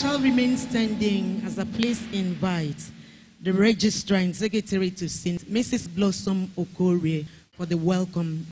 shall remain standing as a please invite the registrar and secretary to send Mrs. Blossom Okorie for the welcome